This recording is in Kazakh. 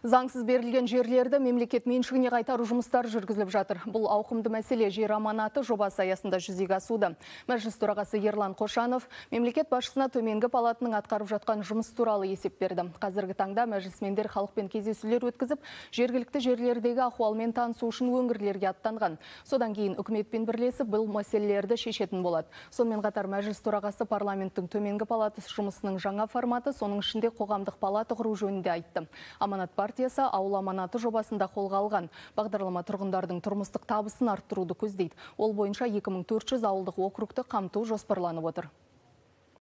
Заңсыз берілген жерлерді мемлекет меншігіне қайтару жұмыстары жүргізіліп жатыр. Бұл ауқымды мәселе жер аманаты жобасы аясында жүзеге асуда. Мәжіліс төрағасы Ерлан Қошанов мемлекет басшысына төменгі палатының атқарып жатқан жұмыс туралы есеп берді. Қазіргі таңда мәжілісмендер халықпен кездесулер өткізіп, жергілікті жерлердегі ахуалмен танысу үшін өңірлерге аттанған. Содан кейін үкіметпен бірлесіп бұл мәселелерді шешетін болады. Сонымен қатар мәжіліс төрағасы парламенттің төменгі палатасы жұмысының жаңа форматы, соның ішінде қоғамдық палата құру жөнінде айтты. Аманат партиясы ауыл аманаты жобасында қолға алған. Бағдарлама тұрғындардың тұрмыстық табысын арттыруды көздейді. Ол бойынша 2400 ауылдық округті қамту жоспарланып отыр.